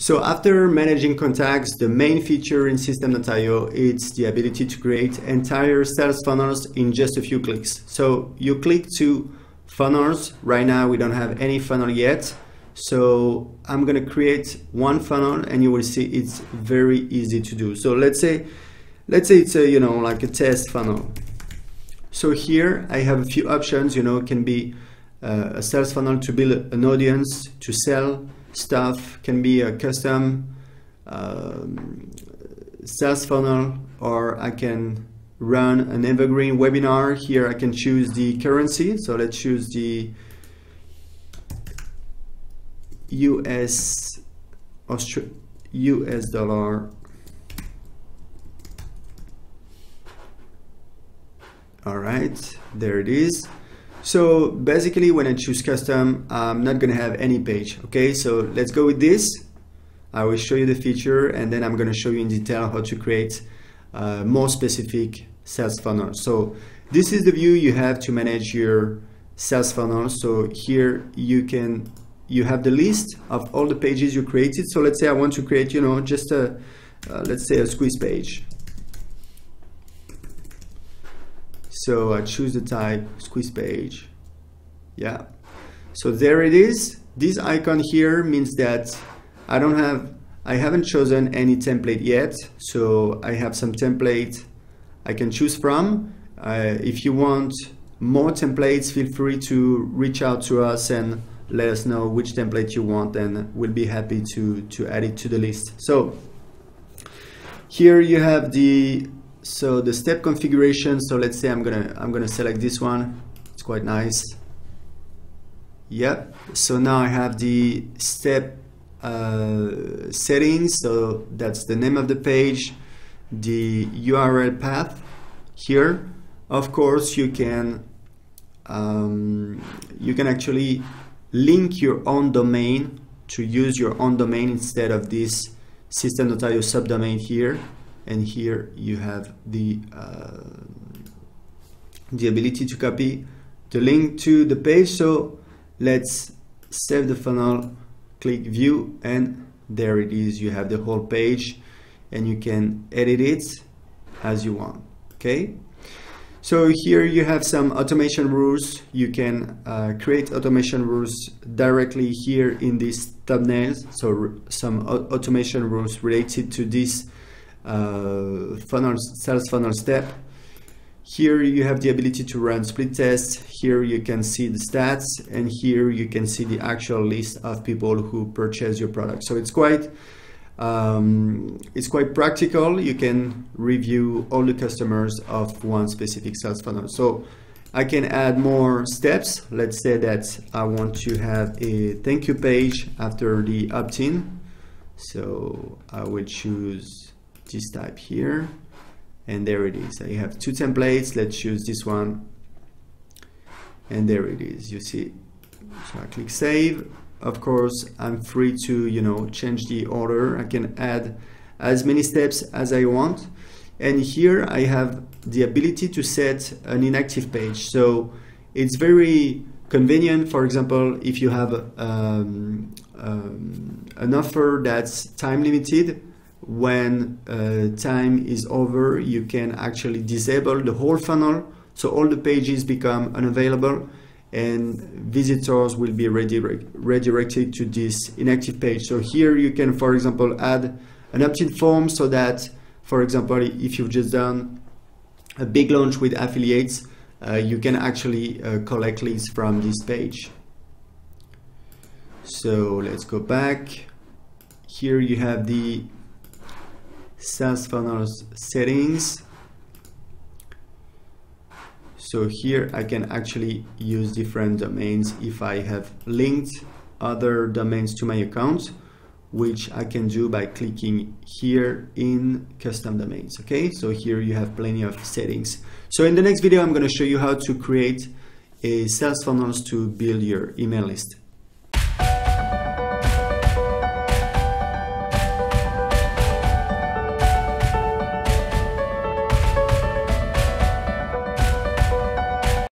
So after managing contacts, the main feature in Systeme.io is the ability to create entire sales funnels in just a few clicks. So you click to funnels. Right now we don't have any funnel yet. So I'm gonna create one funnel and you will see it's very easy to do. So let's say, let's say it's a, you know, like a test funnel. So here I have a few options, you know, it can be uh, a sales funnel to build an audience, to sell, stuff can be a custom um, sales funnel or I can run an evergreen webinar. Here I can choose the currency. So let's choose the US Austra US dollar. All right there it is so basically when I choose custom, I'm not gonna have any page, okay? So let's go with this. I will show you the feature and then I'm gonna show you in detail how to create uh, more specific sales funnel. So this is the view you have to manage your sales funnel. So here you can, you have the list of all the pages you created. So let's say I want to create, you know, just a, uh, let's say a squeeze page. So I choose the type squeeze page. Yeah. So there it is. This icon here means that I don't have, I haven't chosen any template yet. So I have some template I can choose from. Uh, if you want more templates, feel free to reach out to us and let us know which template you want and we'll be happy to, to add it to the list. So here you have the so the step configuration so let's say I'm gonna I'm gonna select this one. It's quite nice. Yep. So now I have the step uh, settings. So that's the name of the page the URL path here. Of course you can um, you can actually link your own domain to use your own domain instead of this systeme.io subdomain here and here you have the uh, the ability to copy the link to the page. So let's save the funnel click view and there it is. You have the whole page and you can edit it as you want okay? So here you have some automation rules. You can uh, create automation rules directly here in this thumbnails so some automation rules related to this uh, funnel, sales funnel step. Here you have the ability to run split tests. Here you can see the stats and here you can see the actual list of people who purchase your product. So it's quite um, it's quite practical. You can review all the customers of one specific sales funnel. So I can add more steps. Let's say that I want to have a thank you page after the opt-in. So I will choose this type here. And there it is. I have two templates. Let's choose this one. And there it is. You see? So I click save. Of course I'm free to you know change the order. I can add as many steps as I want. And here I have the ability to set an inactive page. So it's very convenient. For example if you have um, um, an offer that's time limited when uh, time is over, you can actually disable the whole funnel. So all the pages become unavailable and visitors will be redirect, redirected to this inactive page. So here you can, for example, add an opt-in form so that, for example, if you've just done a big launch with affiliates, uh, you can actually uh, collect leads from this page. So let's go back. Here you have the sales funnels settings. So here I can actually use different domains if I have linked other domains to my account which I can do by clicking here in custom domains okay? So here you have plenty of settings. So in the next video I'm going to show you how to create a sales funnels to build your email list